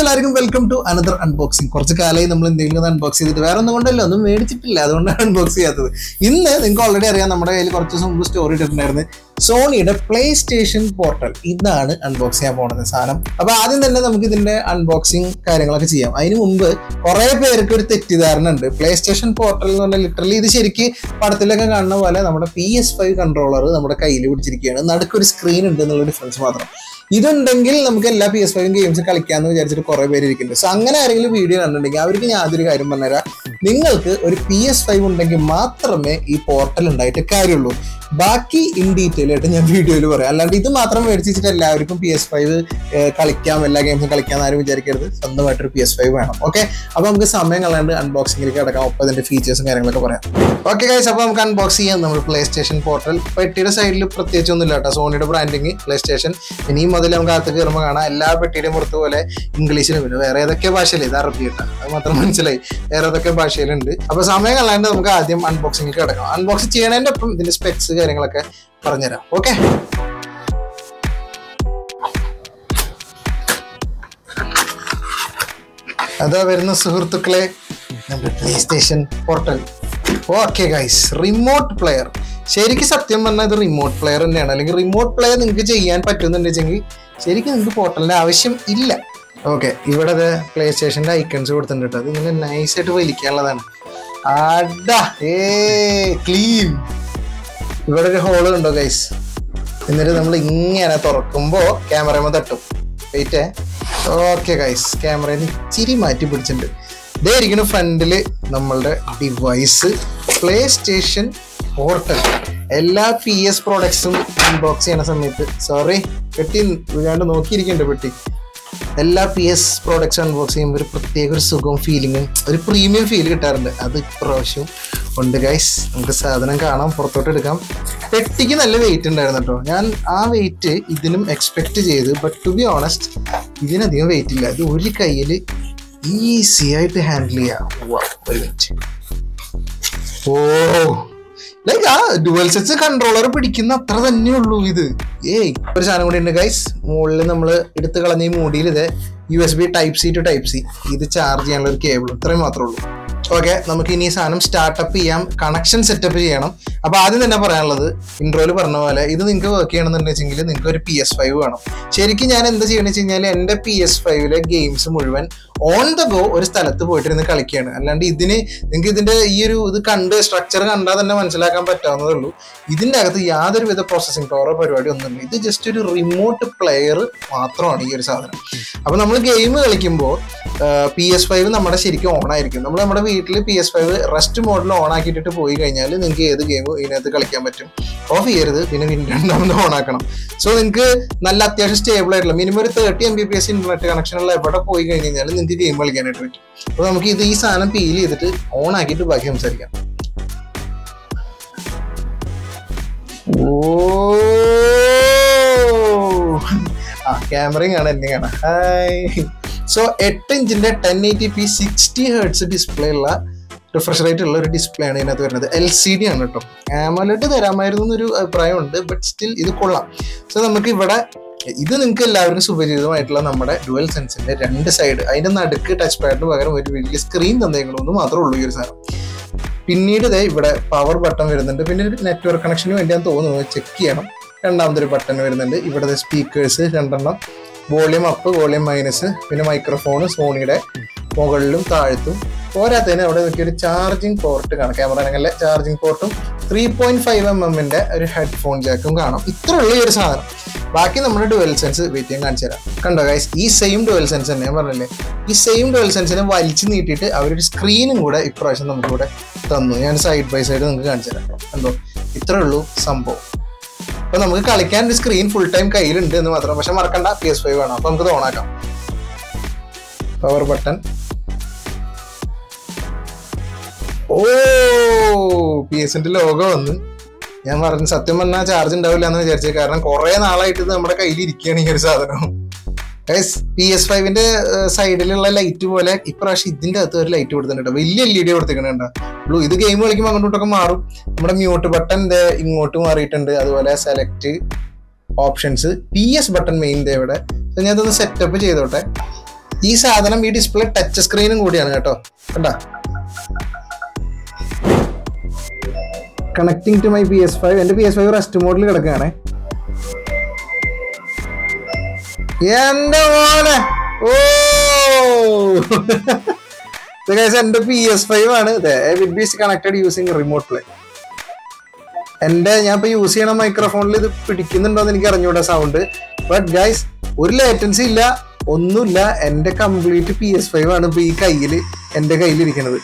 എല്ലാവർക്കും welcome to another unboxing കുറച്ച് കാലമായി നമ്മൾ എന്തെങ്കിലും അൺബോക്സ് ചെയ്തിട്ട് വേറെ ഒന്നും കൊണ്ടല്ലോ ഒന്നും മേടിച്ചിട്ടില്ല. അതുകൊണ്ടാണ് അൺബോക്സ് ചെയ്യാത്തത്. ഇന്ന് നിങ്ങൾക്ക് ഓൾറെഡി അറിയാം നമ്മുടെ കയ്യിൽ കുറച്ച് ദിവസം മുമ്പ് സ്റ്റോറി ഇട്ടിട്ടുണ്ടായിരുന്നു. സോണിയുടെ പ്ലേ സ്റ്റേഷൻ പോർട്ടൽ ഇതാണ് അൺബോക്സ് ചെയ്യാൻ പോകുന്നത് സാധനം. അപ്പൊ ആദ്യം തന്നെ നമുക്ക് ഇതിന്റെ അൺബോക്സിങ് കാര്യങ്ങളൊക്കെ ചെയ്യാം. അതിന് മുമ്പ് കുറെ പേർക്ക് ഒരു തെറ്റിദ്ധാരണ ഉണ്ട്. പ്ലേ സ്റ്റേഷൻ പോർട്ടൽ എന്ന് പറഞ്ഞാൽ ലിറ്ററലി ഇത് ശരിക്ക് പടത്തിലൊക്കെ കാണുന്ന പോലെ നമ്മുടെ പി എസ് ഫൈവ് കൺട്രോളർ നമ്മുടെ കയ്യിൽ പിടിച്ചിരിക്കുകയാണ്. നടുക്കൊരു സ്ക്രീൻ ഉണ്ട് എന്നുള്ള ഡിഫറൻസ് മാത്രം. ഇതുണ്ടെങ്കിൽ നമുക്ക് എല്ലാ പി എസ് ഫൈവും ഗെയിംസ് കളിക്കാമെന്ന് വിചാരിച്ചിട്ട് കുറെ പേര് ഇരിക്കുന്നുണ്ട്. സോ അങ്ങനെ ആരെങ്കിലും വീഡിയോ കണ്ടിട്ടുണ്ടെങ്കിൽ അവർക്ക് ഞാൻ അതൊരു കാര്യം പറഞ്ഞുതരാം. നിങ്ങൾക്ക് ഒരു പി എസ് ഫൈവ് ഉണ്ടെങ്കിൽ മാത്രമേ ഈ പോർട്ടൽ ഉണ്ടായിട്ട് കാര്യമുള്ളൂ. ബാക്കി ഇൻ ഡീറ്റെയിൽ ആയിട്ട് ഞാൻ വീഡിയോയിൽ പറയാം. അല്ലാണ്ട് ഇത് മാത്രം മേടിച്ചിട്ട് എല്ലാവർക്കും പി എസ് ഫൈവ് കളിക്കാം എല്ലാ ഗെയിംസും കളിക്കാം ആരും വിചാരിക്കരുത്. സ്വന്തമായിട്ടൊരു പി എസ് ഫൈവ് വേണം. ഓക്കെ അപ്പൊ നമുക്ക് സമയം കളയാണ്ട് അൺബോക്സിംഗിലേക്ക് കിടക്കാം. ഒപ്പം അതിന്റെ ഫീച്ചേഴ്സും കാര്യങ്ങളൊക്കെ പറയാം. ഓക്കെ ഗൈസ് അപ്പൊ നമുക്ക് അൺബോക്സ് ചെയ്യാം. നമ്മൾ പ്ലേ സ്റ്റേഷൻ പോർട്ടൽ പെട്ടിയുടെ സൈഡിൽ പ്രത്യേകിച്ച് ഒന്നുമില്ല കേട്ടോ. സോണിയുടെ ബ്രാൻഡിങ് പ്ലേ സ്റ്റേഷൻ ഇനിയും മുതൽ നമുക്ക് അകത്ത് കയറുമ്പോൾ കാണാം. എല്ലാ പെട്ടിയുടെയും പുറത്ത് പോലെ ഇംഗ്ലീഷിലും പിന്നെ വേറെ ഏതൊക്കെ ഭാഷയിൽ ഇത് അറബി അത് മാത്രം മനസ്സിലായി. വേറെ ഏതൊക്കെ ഭാഷയിലുണ്ട്. അപ്പൊ സമയം കളയാണ്ട് നമുക്ക് ആദ്യം അൺബോക്സിംഗ് കിടക്കാം. അൺബോക്സ് ചെയ്യണതിന്റെ ഒപ്പം ഇതിന്റെ സ്പെക്സ് കാര്യങ്ങളൊക്കെ പറഞ്ഞുതരാം. ഓക്കെ അതാ വരുന്ന സുഹൃത്തുക്കളെ PlayStation portal okay guys remote player ശരിക്കും സത്യം പറഞ്ഞാൽ ഇത് റിമോട്ട് പ്ലെയർ തന്നെയാണ്. അല്ലെങ്കിൽ റിമോട്ട് പ്ലെയർ നിങ്ങൾക്ക് ചെയ്യാൻ പറ്റുന്നുണ്ടെങ്കിൽ ശരിക്കും നിങ്ങൾക്ക് പോർട്ടലിന്റെ ആവശ്യം ഇല്ല. ഓക്കെ ഇവിടെ പ്ലേ സ്റ്റേഷന്റെ ഐക്കൺസ് കൊടുത്തിട്ടുണ്ട് അത് ഇങ്ങനെ നൈസായിട്ട് വലിക്കാനുള്ളതാണ്. അടാ ഏ ക്ലീൻ ഇവിടെ ഒരു ഹോൾ ഉണ്ടോ ഗൈസ് എന്നിട്ട് നമ്മൾ ഇങ്ങനെ തുറക്കുമ്പോൾ ക്യാമറ തട്ടും. വെയിറ്റേ ഓക്കെ ഗൈസ് ക്യാമറയിൽ ഇച്ചിരി മാറ്റി പിടിച്ചിട്ടുണ്ട്. ഇതേ ഇരിക്കുന്ന ഫ്രണ്ടിൽ നമ്മളുടെ ഡിവൈസ് പ്ലേ സ്റ്റേഷൻ പോർട്ടൽ എല്ലാ പി എസ് പ്രോഡക്ട്സും അൺബോക്സ് ചെയ്യുന്ന സമയത്ത് സോറി പെട്ടി വീഴാണ്ട് നോക്കിയിരിക്കുന്നുണ്ട് പെട്ടി. എല്ലാ പി എസ് പ്രോഡക്ട്സ് അൺബോക്സ് ചെയ്യുമ്പോൾ ഒരു പ്രത്യേക ഒരു സുഖവും ഫീലിങ്ങും ഒരു പ്രീമിയം ഫീൽ കിട്ടാറുണ്ട്. അത് ഇപ്രാവശ്യം ഉണ്ട് ഗൈസ് നമുക്ക് സാധനം കാണാം പുറത്തോട്ട് എടുക്കാം. പെട്ടിക്ക് നല്ല വെയിറ്റ് ഉണ്ടായിരുന്നു കേട്ടോ. ഞാൻ ആ വെയിറ്റ് ഇതിനും എക്സ്പെക്ട് ചെയ്ത് ബട്ട് ടു ബി ഓണസ്റ്റ് ഇതിനധികം വെയിറ്റ് ഇല്ല. ഇത് ഒരു കയ്യിൽ ഈസി ആയിട്ട് ഹാൻഡിൽ ചെയ്യാം. ഓ ലൈക്ക് ആ ഡുവൽ സെറ്റ്സ് കൺട്രോളർ പിടിക്കുന്ന അത്ര തന്നെ ഉള്ളൂ ഇത്. ഏയ് ഒരു സാധനം കൂടി ഉണ്ട് ഗൈസ് മുകളിൽ നമ്മൾ എടുത്ത് കളഞ്ഞ ഈ മൂടിയിൽ ഇത് U S B type C to type C ഇത് ചാർജ് ചെയ്യാനുള്ള ഒരു കേബിൾ ഇത്രയും മാത്രമേ ഉള്ളൂ. ഓക്കെ നമുക്ക് ഇനി സാധനം സ്റ്റാർട്ടപ്പ് ചെയ്യാം കണക്ഷൻ സെറ്റപ്പ് ചെയ്യണം. അപ്പൊ ആദ്യം തന്നെ പറയാനുള്ളത് ഇൻട്രോയിൽ പറഞ്ഞ പോലെ ഇത് നിങ്ങൾക്ക് വർക്ക് ചെയ്യണമെന്നുണ്ടെങ്കിൽ നിങ്ങൾക്ക് ഒരു പി എസ് ഫൈവ് വേണം. ശരിക്കും ഞാൻ എന്താ ചെയ്യണമെന്ന് വെച്ച് കഴിഞ്ഞാൽ എന്റെ പി എസ് ഫൈവിലെ ഗെയിംസ് മുഴുവൻ ഓൺ ദ ഗോ ഒരു സ്ഥലത്ത് പോയിട്ടിരുന്ന് കളിക്കുകയാണ് അല്ലാണ്ട് ഇതിന് നിങ്ങൾക്ക് ഇതിന്റെ ഈ ഒരു ഇത് കണ്ട് സ്ട്രക്ചർ കണ്ടാൽ തന്നെ മനസ്സിലാക്കാൻ പറ്റാവുന്നതേ ഉള്ളൂ. ഇതിന്റെ അകത്ത് യാതൊരു വിധ പ്രോസസ്സിംഗ് പവറോ പരിപാടി ഒന്നുമില്ല. ഇത് ജസ്റ്റ് ഒരു റിമോട്ട് പ്ലെയർ മാത്രമാണ് ഈ ഒരു സാധനം. അപ്പൊ നമ്മൾ ഗെയിം കളിക്കുമ്പോൾ പി എസ് ഫൈവ് നമ്മുടെ ശരിക്കും ഓൺ ആയിരിക്കും. നമ്മൾ നമ്മുടെ വീട്ടിൽ പി എസ് ഫൈവ് റെസ്റ്റ് മോഡിൽ ഓൺ ആക്കിയിട്ടിട്ട് പോയി കഴിഞ്ഞാൽ നിങ്ങൾക്ക് ഏത് ഗെയിം ഇതിനകത്ത് കളിക്കാൻ പറ്റും. ഓഫ് ചെയ്യരുത് പിന്നെ പിന്നെ രണ്ടാമത് ഓൺ ആക്കണം. സോ നിങ്ങൾക്ക് നല്ല അത്യാവശ്യം സ്റ്റേബിൾ ആയിട്ടുള്ള മിനിമം ഒരു thirty M B P S internet കണക്ഷനുള്ള എവിടെ പോയി കഴിഞ്ഞ് കഴിഞ്ഞാൽ നിങ്ങൾക്ക് ഗെയിം കളിക്കാനായിട്ട് പറ്റും. അപ്പോൾ നമുക്ക് ഇത് ഈ സാധനം ഫീൽ ചെയ്തിട്ട് ഓൺ ആക്കിയിട്ട് ബാക്കി സംസാരിക്കാം. ഓ ആ ക്യാമറയും കാണാം എന്നെ കാണാം. ഹായ് സോ എട്ട് ഇഞ്ചിന്റെ ten eighty P sixty hertz display ഉള്ള റിഫ്രഷ് റേറ്റ് ഉള്ള ഒരു ഡിസ്പ്ലേ ആണ് ഇതിനകത്ത് വരുന്നത്. എൽ സി ഡി ആണ് കേട്ടോ ആമോലെറ്റ് തരാമായിരുന്നു എന്നൊരു അഭിപ്രായമുണ്ട് ബട്ട് സ്റ്റിൽ ഇത് കൊള്ളാം. സോ നമുക്ക് ഇവിടെ ഇത് നിങ്ങൾക്ക് എല്ലാവർക്കും സുപരിചിതമായിട്ടുള്ള നമ്മുടെ ഡുവൽ സെൻസിന്റെ രണ്ട് സൈഡ് അതിന്റെ നടുക്ക് ടച്ച് പാഡിന് പകരം ഒരു വലിയ സ്ക്രീൻ തന്നേക്കണമെന്ന് മാത്രമേ ഉള്ളൂ ഈ ഒരു സാധനം. പിന്നീട് ഇതേ ഇവിടെ പവർ ബട്ടൺ വരുന്നുണ്ട്. പിന്നെ ഒരു നെറ്റ്വർക്ക് കണക്ഷന് വേണ്ടി ഞാൻ തോന്നുന്നു. ചെക്ക് ചെയ്യണം. രണ്ടാമതൊരു ബട്ടൺ വരുന്നുണ്ട്. ഇവിടെ സ്പീക്കേഴ്സ് രണ്ടെണ്ണം. വോളിയം അപ്പ് വോളിയം മൈനസ് പിന്നെ മൈക്രോഫോൺ സോണിയുടെ മുകളിലും താഴത്തും. പോരാത്തതിന് അവിടെ ഒരു ചാർജിങ് പോർട്ട് കാണാം. ക്യാമറ ചാർജിങ് പോർട്ടും ത്രീ പോയിന്റ് ഫൈവ് എം എമ്മിന്റെ ഒരു ഹെഡ്ഫോൺ ജാക്കും കാണാം. ഇത്ര ഉള്ള ഈ ഒരു സാധനം. ബാക്കി നമ്മുടെ ഡുവൽ സെൻസ് വെയിറ്റ് കാണിച്ചു തരാം. കണ്ടോ ഗൈസ് ഈ സെയിം ഡുവൽ സെൻസ് തന്നെ ഞാൻ പറഞ്ഞില്ലേ? ഈ സെയിം ഡുവൽ സെൻസിനെ വലിച്ചു നീട്ടിയിട്ട് അവരൊരു സ്ക്രീനും കൂടെ ഇപ്രാവശ്യം നമുക്കിവിടെ തന്നു. ഞാൻ സൈഡ് ബൈ സൈഡ് നിങ്ങൾക്ക് കാണിച്ചു തരാം. കണ്ടോ? ഇത്രേ ഉള്ളൂ സംഭവം. അപ്പൊ നമുക്ക് കളിക്കാൻ ഒരു സ്ക്രീൻ ഫുൾ ടൈം കയ്യിലുണ്ട് എന്ന് മാത്രം. പക്ഷെ മറക്കണ്ട പി എസ് ഫൈവ് വേണം. അപ്പൊ നമുക്ക് ഓണാക്കാം പവർ ബട്ടൺ ഓ പി ലോഗോ വന്ന്. ഞാൻ പറഞ്ഞു സത്യം പറഞ്ഞാൽ ചാർജ് ഉണ്ടാവില്ല എന്ന് വിചാരിച്ചത് കാരണം കുറെ നാളായിട്ട് നമ്മുടെ കയ്യിൽ ഇരിക്കുകയാണ് ഈ ഒരു സാധനം. പി എസ് ഫൈവിന്റെ സൈഡിലുള്ള ലൈറ്റ് പോലെ ഇപ്രാവശ്യം ഇതിന്റെ അകത്ത് ഒരു ലൈറ്റ് കൊടുത്തിട്ടുണ്ട് വലിയ എൽ ഇ ഡി കൊടുത്തിട്ടുണ്ട് ബ്ലൂ ഇത് ഗെയിം കളിക്കുമ്പോൾ അങ്ങോട്ടൊക്കെ മാറും. നമ്മുടെ മ്യൂട്ട് ബട്ടൺ ഇങ്ങോട്ട് മാറിയിട്ടുണ്ട്. അതുപോലെ select options P S button main ഇവിടെ. ഞാനതൊന്ന് സെറ്റപ്പ് ചെയ്തോട്ടെ. ഈ സാധനം ഈ ഡിസ്പ്ലേ ടച്ച് സ്ക്രീനും കൂടിയാണ് കേട്ടോ. കണ്ടാ? Connecting to my P S five എന്റെ പി എസ് ഫൈവ് റെസ്റ്റ് മോഡിൽ കിടക്കുകയാണ്. എന്റെ മോനെ. ഓ. എന്റെ പി എസ് ഫൈവ് ആണ്. Will be connected using remote play എന്റെ ഞാൻ ഇപ്പൊ യൂസ് ചെയ്യണ മൈക്രോഫോണിൽ ഇത് പിടിക്കുന്നുണ്ടോ എന്ന് എനിക്ക് അറിഞ്ഞൂടാ സൗണ്ട് ബട്ട് ഗൈസ് ഒരു ലേറ്റൻസി ഇല്ല ഒന്നുമില്ല. എന്റെ കംപ്ലീറ്റ് പി എസ് ഫൈവ് ആണ് ഇപ്പൊ ഈ കയ്യിൽ എന്റെ കയ്യിലിരിക്കുന്നത്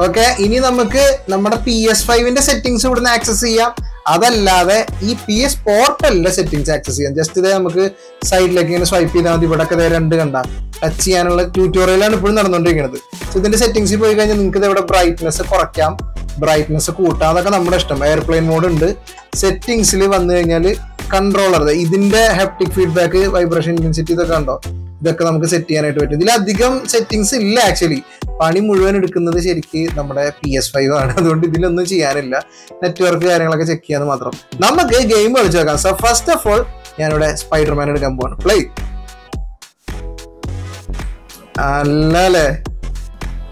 ഓക്കെ ഇനി നമുക്ക് നമ്മുടെ പി എസ് ഫൈവിന്റെ സെറ്റിംഗ്സ് ഇവിടുന്ന് ആക്സസ് ചെയ്യാം. അതല്ലാതെ ഈ പി എസ് പോർട്ടലിന്റെ സെറ്റിംഗ്സ് ആക്സസ് ചെയ്യാം. ജസ്റ്റ് ഇതേ നമുക്ക് സൈഡിലേക്ക് ഇങ്ങനെ സ്വൈപ്പ് ചെയ്താൽ മതി. ഇവിടെ ഒക്കെ രണ്ട് കണ്ട. ടച്ച് ചെയ്യാനുള്ള ട്യൂട്ടോറിയലാണ് ഇപ്പോഴും നടന്നുകൊണ്ടിരിക്കുന്നത്. സോ ഇതിന്റെ സെറ്റിംഗ്സിൽ പോയി കഴിഞ്ഞാൽ നിങ്ങൾക്ക് ഇവിടെ ബ്രൈറ്റ്നെസ് കുറയ്ക്കാം. ബ്രൈറ്റ്നെസ് കൂട്ടാം. അതൊക്കെ നമ്മുടെ ഇഷ്ടം. എയർപ്ലെയിൻ മോഡ് ഉണ്ട്. സെറ്റിംഗ്സിൽ വന്നു കഴിഞ്ഞാൽ കൺട്രോളർ ഇതിന്റെ ഹെപ്റ്റിക് ഫീഡ്ബാക്ക് വൈബ്രേഷൻ ഇന്റൻസിറ്റി ഇതൊക്കെ ഉണ്ടോ ഇതൊക്കെ നമുക്ക് സെറ്റ് ചെയ്യാനായിട്ട് പറ്റും. ഇതിലധികം സെറ്റിങ്സ് ഇല്ല ആക്ച്വലി പണി മുഴുവൻ എടുക്കുന്നത് ശരിക്ക് നമ്മുടെ പി എസ് ഫൈവ് ആണ്. അതുകൊണ്ട് ഇതിലൊന്നും ചെയ്യാനില്ല. നെറ്റ്വർക്ക് കാര്യങ്ങളൊക്കെ ചെക്ക് ചെയ്യാന്ന് മാത്രം. നമുക്ക് ഗെയിം കളിച്ചു നോക്കാം. സോ ഫസ്റ്റ് ഓഫ് ഓൾ ഞാനിവിടെ സ്പൈഡർമാൻ എടുക്കാൻ പോവാണ്. പ്ലേ അല്ലേ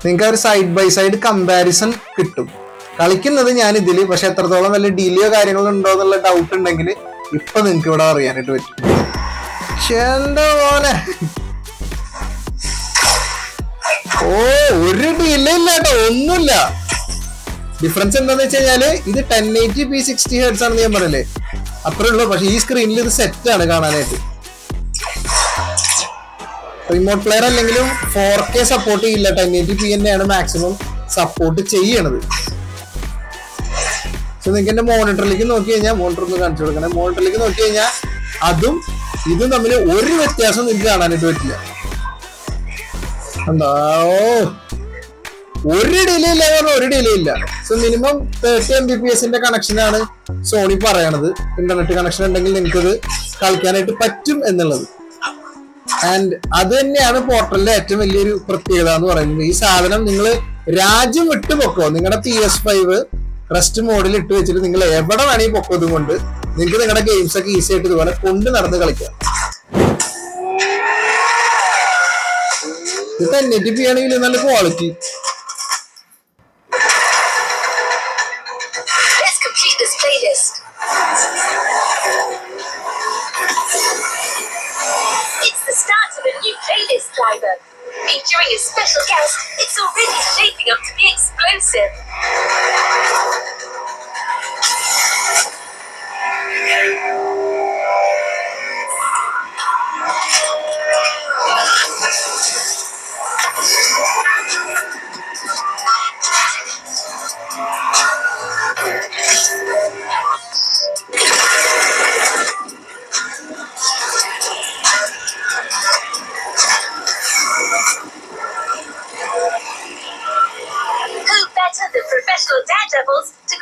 നിങ്ങൾക്ക് ഒരു സൈഡ് ബൈ സൈഡ് കമ്പാരിസൺ കിട്ടും. കളിക്കുന്നത് ഞാൻ ഇതിൽ പക്ഷെ എത്രത്തോളം വല്ല ഡീലിയോ കാര്യങ്ങളോ ഉണ്ടോ എന്നുള്ള ഡൗട്ട് ഉണ്ടെങ്കിൽ ഇപ്പൊ നിങ്ങൾക്ക് ഇവിടെ അറിയാനായിട്ട് പറ്റും. എന്താ പോലെ ഓ ഒരു ഡിലേ ഒന്നുമില്ല. ഡിഫറൻസ് എന്താന്ന് വെച്ച് കഴിഞ്ഞാൽ ഇത് ten eighty P sixty hertz ആണെന്ന് ഞാൻ പറയല്ലേ അത്രേ ഉള്ളൂ പക്ഷെ ഈ സ്ക്രീനിൽ ഇത് സെറ്റ് ആണ് കാണാനായിട്ട്. റിമോട്ട് പ്ലെയർ അല്ലെങ്കിലും ഫോർ കെ സപ്പോർട്ട് ചെയ്യില്ല. ടെൻ എയ്റ്റി പി തന്നെയാണ് മാക്സിമം സപ്പോർട്ട് ചെയ്യണത്. നിങ്ങൾക്ക് എന്റെ മോണിറ്ററിലേക്ക് നോക്കി കഴിഞ്ഞാൽ മോണിറ്റർ ഒന്ന് കാണിച്ചു കൊടുക്കണേ. മോണിറ്ററിലേക്ക് നോക്കി കഴിഞ്ഞാൽ അതും ഇതും തമ്മിൽ ഒരു വ്യത്യാസം നിങ്ങൾക്ക് കാണാനായിട്ട് പറ്റില്ല. എന്താ? ഒരു ഡിലേ ഇല്ല പറഞ്ഞാൽ ഒരു ഡിലേ ഇല്ല. So minimum thirty M B P എസിന്റെ കണക്ഷനാണ് സോണി പറയണത്. ഇന്റർനെറ്റ് കണക്ഷൻ ഉണ്ടെങ്കിൽ നിങ്ങൾക്കത് കളിക്കാനായിട്ട് പറ്റും എന്നുള്ളത്. ആൻഡ് അത് തന്നെയാണ് പോർട്ടലിന്റെ ഏറ്റവും വലിയൊരു പ്രത്യേകത എന്ന് പറയുന്നത്. ഈ സാധനം നിങ്ങൾ രാജ്യം വിട്ട് പൊക്കോ നിങ്ങളുടെ പി എസ് ഫൈവ് റെസ്റ്റ് മോഡിൽ ഇട്ട് വെച്ചിട്ട് നിങ്ങൾ എവിടെ വേണമെങ്കിൽ പൊക്കോ ഇതുകൊണ്ട് നിങ്ങൾക്ക് നിങ്ങളുടെ ഗെയിംസ് ഒക്കെ ഈസി ആയിട്ട് ഇതുപോലെ കൊണ്ട് നടന്ന് കളിക്കാം. ഇപ്പൊ നെറ്റിപ്പി ആണെങ്കിൽ നല്ല quality Featuring a special guest, it's already shaping up to be explosive.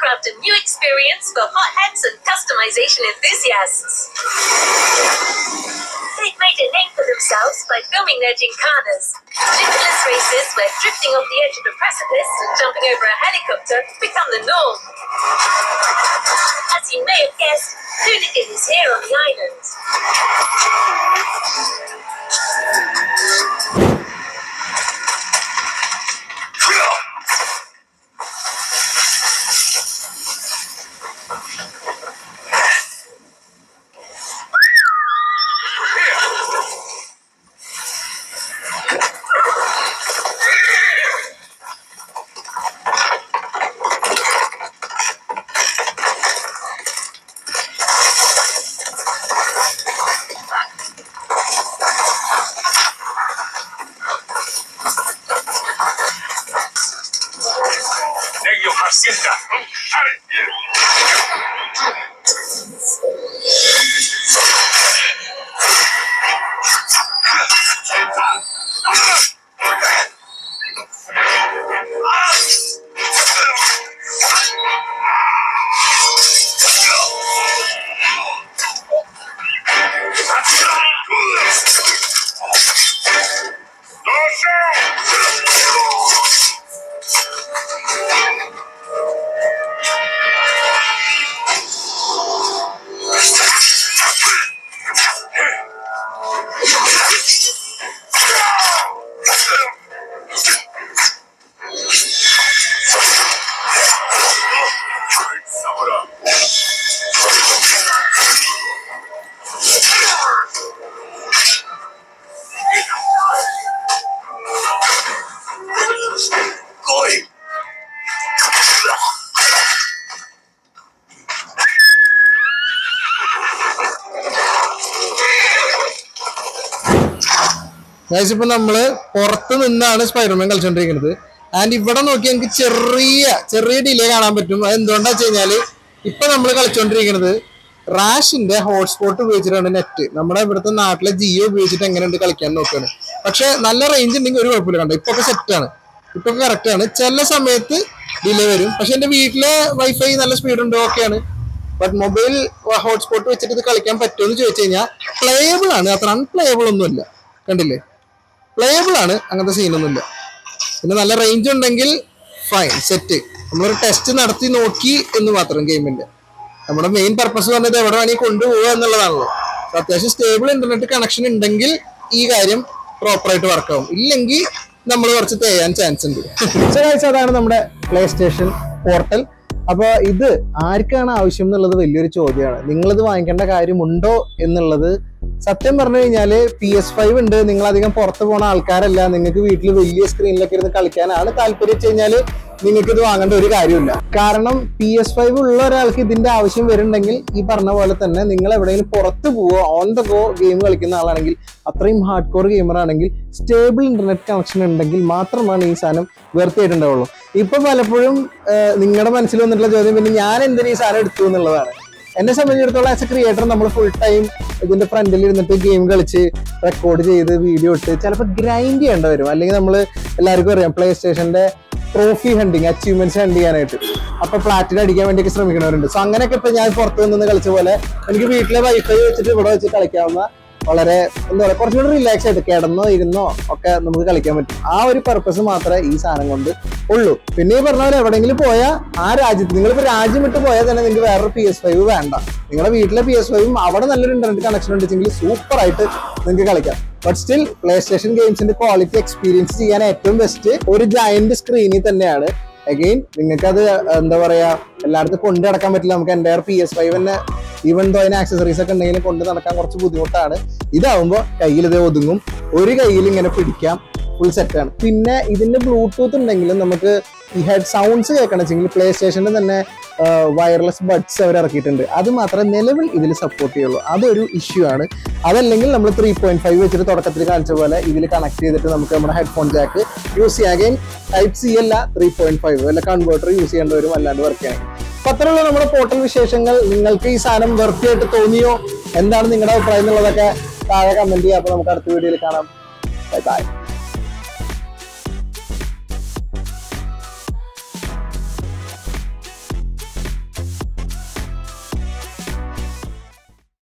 Craft a new experience for hotheads and customization enthusiasts? They've made a name for themselves by filming their gincanas. Limitless races where drifting off the edge of a precipice and jumping over a helicopter become the norm. As you may have guessed, Thank you. Guys ഇപ്പം നമ്മൾ പുറത്ത് നിന്നാണ് Spiderman കളിച്ചോണ്ടിരിക്കുന്നത്. And ഇവിടെ നോക്കി എനിക്ക് ചെറിയ ചെറിയ delay കാണാൻ പറ്റും. അത് എന്തുകൊണ്ടാ വെച്ച് കഴിഞ്ഞാൽ ഇപ്പം നമ്മൾ കളിച്ചോണ്ടിരിക്കുന്നത് റാഷിന്റെ ഹോട്ട്സ്പോട്ട് ഉപയോഗിച്ചിട്ടാണ് നെറ്റ് നമ്മുടെ ഇവിടുത്തെ നാട്ടിലെ ജിയോ ഉപയോഗിച്ചിട്ട് എങ്ങനെയുണ്ട് കളിക്കാൻ നോക്കുകയാണ് പക്ഷെ നല്ല റേഞ്ച് ഉണ്ടെങ്കിൽ ഒരു കുഴപ്പമില്ല കണ്ടോ? ഇപ്പൊ സെറ്റാണ് ആണ്. ഇപ്പൊ കറക്റ്റ് ആണ്. ചില സമയത്ത് ഡിലേ വരും. പക്ഷെ എന്റെ വീട്ടിലെ വൈഫൈ നല്ല സ്പീഡ് ഉണ്ട് ഓക്കെയാണ് ബട്ട് മൊബൈൽ ഹോട്ട്സ്പോട്ട് വെച്ചിട്ട് ഇത് കളിക്കാൻ പറ്റുമെന്ന് ചോദിച്ചു കഴിഞ്ഞാൽ പ്ലേയബിൾ ആണ്. അത്ര അൺപ്ലേയബിൾ ഒന്നുമില്ല. കണ്ടില്ലേ? പ്ലേയബിൾ ആണ് അങ്ങനത്തെ സീനൊന്നുമില്ല പിന്നെ നല്ല റേഞ്ച് ഉണ്ടെങ്കിൽ ഫൈൻ സെറ്റ് നമ്മളൊരു ടെസ്റ്റ് നടത്തി നോക്കി എന്ന് മാത്രം ഗെയിമിന്റെ നമ്മുടെ മെയിൻ പർപ്പസ് പറഞ്ഞത് എവിടെ വേണമെങ്കിൽ കൊണ്ടുപോകുക എന്നുള്ളതാണല്ലോ. അത്യാവശ്യം സ്റ്റേബിൾ ഇന്റർനെറ്റ് കണക്ഷൻ ഉണ്ടെങ്കിൽ ഈ കാര്യം പ്രോപ്പറായിട്ട് വർക്കാവും ഇല്ലെങ്കിൽ നമ്മൾ കുറച്ച് തേയാൻ ചാൻസ് ഉണ്ട്. അതാണ് നമ്മുടെ പ്ലേ സ്റ്റേഷൻ പോർട്ടൽ അപ്പോൾ ഇത് ആർക്കാണ് ആവശ്യം എന്നുള്ളത് വലിയൊരു ചോദ്യമാണ്. നിങ്ങളിത് വാങ്ങിക്കേണ്ട കാര്യമുണ്ടോ എന്നുള്ളത് സത്യം പറഞ്ഞു കഴിഞ്ഞാൽ പി എസ് ഫൈവ് ഉണ്ട്. നിങ്ങൾ അധികം പുറത്തു പോണ ആൾക്കാരല്ല. നിങ്ങൾക്ക് വീട്ടിൽ വലിയ സ്ക്രീനിലൊക്കെ ഇരുന്ന് കളിക്കാനാണ് താല്പര്യം വെച്ച് കഴിഞ്ഞാൽ നിങ്ങൾക്ക് ഇത് വാങ്ങേണ്ട ഒരു കാര്യമില്ല കാരണം പി എസ് ഫൈവ് ഉള്ള ഒരാൾക്ക് ഇതിന്റെ ആവശ്യം വരുന്നുണ്ടെങ്കിൽ ഈ പറഞ്ഞ പോലെ തന്നെ നിങ്ങൾ എവിടെയെങ്കിലും പുറത്ത് പോവോ ഓൺ ദ ഗോ ഗെയിം കളിക്കുന്ന ആളാണെങ്കിൽ അത്രയും ഹാർഡ് കോർ ഗെയിമർ ആണെങ്കിൽ സ്റ്റേബിൾ ഇന്റർനെറ്റ് കണക്ഷൻ ഉണ്ടെങ്കിൽ മാത്രമാണ് ഈ സാധനം വെറുതെയിട്ടുണ്ടാവുള്ളൂ ഇപ്പൊ പലപ്പോഴും നിങ്ങളുടെ മനസ്സിൽ വന്നിട്ടുള്ള ചോദ്യം പിന്നെ ഞാൻ എന്തിനാ ഈ സാധനം എടുത്തു എന്നുള്ളതാണ്. എന്നെ സംബന്ധിച്ചിടത്തോളം ആസ് എ ക്രിയേറ്റർ നമ്മൾ ഫുൾ ടൈം ഇതിന്റെ ഫ്രണ്ടിൽ ഇരുന്നിട്ട് ഗെയിം കളിച്ച് റെക്കോർഡ് ചെയ്ത് വീഡിയോ ഇട്ട് ചിലപ്പോൾ ഗ്രൈൻഡ് ചെയ്യേണ്ട വരും. അല്ലെങ്കിൽ നമ്മൾ എല്ലാവർക്കും അറിയാം പ്ലേ സ്റ്റേഷന്റെ ട്രോഫി ഹണ്ടിങ് അച്ചീവ്മെന്റ്സ് ഹണ്ട് ചെയ്യാനായിട്ട്. അപ്പൊ പ്ലാറ്റിന് അടിക്കാൻ വേണ്ടിയൊക്കെ ശ്രമിക്കുന്നവരുണ്ട് സോ അങ്ങനെയൊക്കെ ഇപ്പൊ ഞാൻ പുറത്തു നിന്ന് കളിച്ച പോലെ എനിക്ക് വീട്ടിലെ വൈഫൈ വെച്ചിട്ട് ഇവിടെ വെച്ച് കളിക്കാവുന്ന വളരെ എന്താ പറയുക കുറച്ചുകൂടി റിലാക്സ് ആയിട്ട് കിടന്നോ ഇരുന്നോ ഒക്കെ നമുക്ക് കളിക്കാൻ പറ്റും. ആ ഒരു പർപ്പസ് മാത്രമേ ഈ സാധനം കൊണ്ട് ഉള്ളൂ. പിന്നെ ഈ പറഞ്ഞ പോലെ എവിടെയെങ്കിലും പോയാൽ ആ രാജ്യത്ത് നിങ്ങളിപ്പോൾ രാജ്യം വിട്ട് പോയാൽ തന്നെ നിങ്ങൾക്ക് വേറൊരു പി എസ് ഫൈവ് വേണ്ട. നിങ്ങളുടെ വീട്ടിലെ പി എസ് ഫൈവും അവിടെ നല്ലൊരു ഇന്റർനെറ്റ് കണക്ഷൻ ഉണ്ടെങ്കിൽ സൂപ്പർ ആയിട്ട് നിങ്ങൾക്ക് കളിക്കാം. ബട്ട് സ്റ്റിൽ പ്ലേ സ്റ്റേഷൻ ഗെയിംസിന്റെ ക്വാളിറ്റി എക്സ്പീരിയൻസ് ചെയ്യാൻ ഏറ്റവും ബെസ്റ്റ് ഒരു ജയന്റ് സ്ക്രീനിൽ തന്നെയാണ്. അഗെയിൻ നിങ്ങൾക്കത് എന്താ പറയാ എല്ലായിടത്തും കൊണ്ടു നടക്കാൻ പറ്റില്ല. നമുക്ക് എന്റെ പി എസ് ഫൈവ് തന്നെ ഈവൻ ദോ അതിന് ആക്സസറീസ് ഒക്കെ ഉണ്ടെങ്കിലും കൊണ്ട് നടക്കാൻ കുറച്ച് ബുദ്ധിമുട്ടാണ്. ഇതാവുമ്പോൾ കയ്യിൽ ഇത് ഒതുങ്ങും. ഒരു കയ്യിൽ ഇങ്ങനെ പിടിക്കാം. ഫുൾ സെറ്റാണ് പിന്നെ ഇതിന്റെ ബ്ലൂടൂത്ത് ഉണ്ടെങ്കിലും നമുക്ക് ഈ ഹെഡ് സൗണ്ട്സ് കേൾക്കണം. വെച്ചെങ്കിൽ പ്ലേ സ്റ്റേഷനിൽ തന്നെ വയർലെസ് ബഡ്സ് അവർ ഇറക്കിയിട്ടുണ്ട്. അത് മാത്രമേ നിലവിൽ ഇതിൽ സപ്പോർട്ട് ചെയ്യുള്ളൂ. അതൊരു ഇഷ്യൂ ആണ്. അതല്ലെങ്കിൽ നമ്മൾ ത്രീ പോയിന്റ് ഫൈവ് വെച്ചിട്ട് തുടക്കത്തിൽ കാണിച്ച പോലെ ഇതിൽ കണക്ട് ചെയ്തിട്ട് നമുക്ക് നമ്മുടെ ഹെഡ്ഫോൺ ജാക്ക് യൂസ് ചെയ്യാൻ ടൈപ്പ് സി അല്ല ത്രീ പോയിന്റ് ഫൈവ് അല്ല കൺവേർട്ടർ യൂസ് ചെയ്യേണ്ടവരും അല്ലാണ്ട് വർക്ക് ചെയ്യണം അപ്പൊ അത്രയുള്ള നമ്മുടെ പോർട്ടൽ വിശേഷങ്ങൾ. നിങ്ങൾക്ക് ഈ സാധനം വൃത്തിയായിട്ട് തോന്നിയോ? എന്താണ് നിങ്ങളുടെ അഭിപ്രായം എന്നുള്ളതൊക്കെ താഴെ കമന്റ് ചെയ്യുക അപ്പൊ നമുക്ക് അടുത്ത വീഡിയോയിൽ കാണാം. Bye bye